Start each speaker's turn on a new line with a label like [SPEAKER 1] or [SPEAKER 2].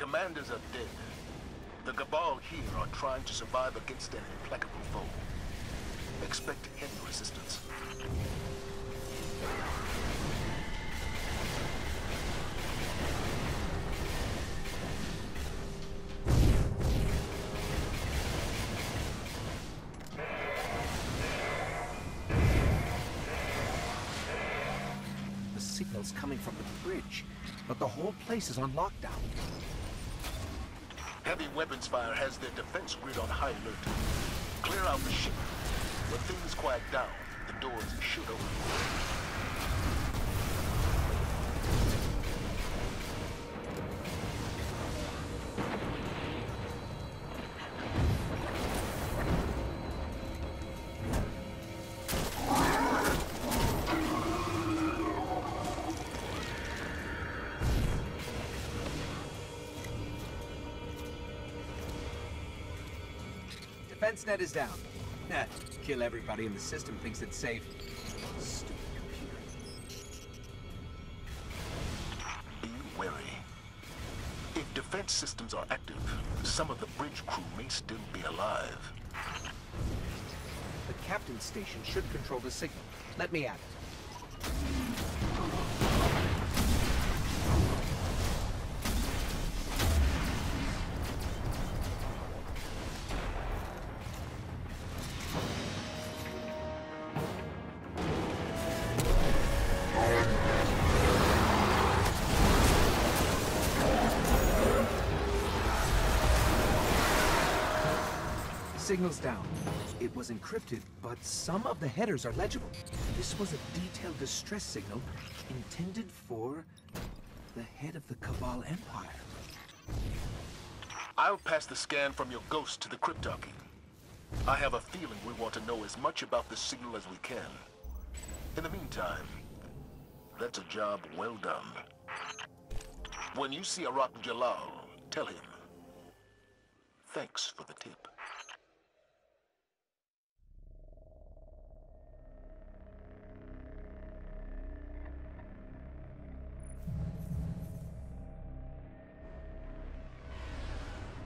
[SPEAKER 1] commanders are dead. The Cabal here are trying to survive against an implacable foe. Expect heavy resistance.
[SPEAKER 2] The signal's coming from the bridge, but the whole place is on lockdown.
[SPEAKER 1] Heavy weapons fire has their defense grid on high alert. Clear out the ship. When things quiet down, the doors should open.
[SPEAKER 2] Defense net is down. Nah, kill everybody in the system thinks it's safe. Stupid computer.
[SPEAKER 1] Be wary. If defense systems are active, some of the bridge crew may still be alive.
[SPEAKER 2] The captain's station should control the signal. Let me at it. Signal's down. It was encrypted, but some of the headers are legible. This was a detailed distress signal intended for the head of the Cabal Empire.
[SPEAKER 1] I'll pass the scan from your ghost to the cryptarchy. I have a feeling we want to know as much about the signal as we can. In the meantime, that's a job well done. When you see Arach Jalaal, tell him. Thanks for the tip.